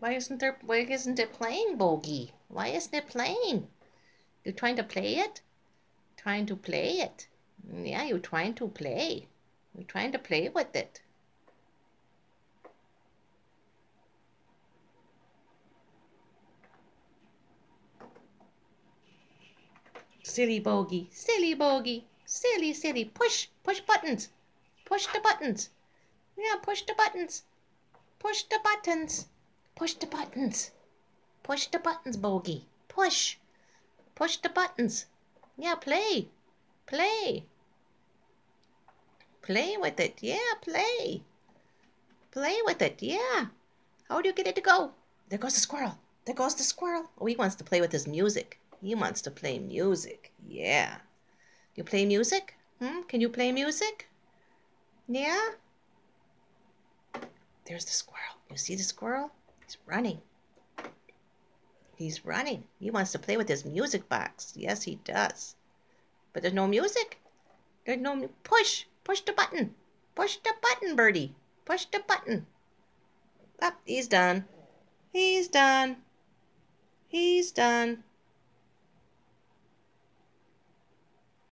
Why isn't there? Why isn't it playing, Bogey? Why isn't it playing? You trying to play it? Trying to play it? Yeah, you trying to play. You're trying to play with it. Silly bogey, silly bogey, silly, silly. Push, push buttons. Push the buttons. Yeah, push the buttons. Push the buttons. Push the buttons. Push the buttons, bogey. Push. Push the buttons. Yeah, play. Play. Play with it. Yeah, play. Play with it. Yeah. How do you get it to go? There goes the squirrel. There goes the squirrel. Oh, he wants to play with his music. He wants to play music. Yeah. You play music? Hmm? Can you play music? Yeah? There's the squirrel. You see the squirrel? He's running. He's running. He wants to play with his music box. Yes, he does. But there's no music. There's no push. Push the button. Push the button, Birdie. Push the button. Up, oh, he's done. He's done. He's done.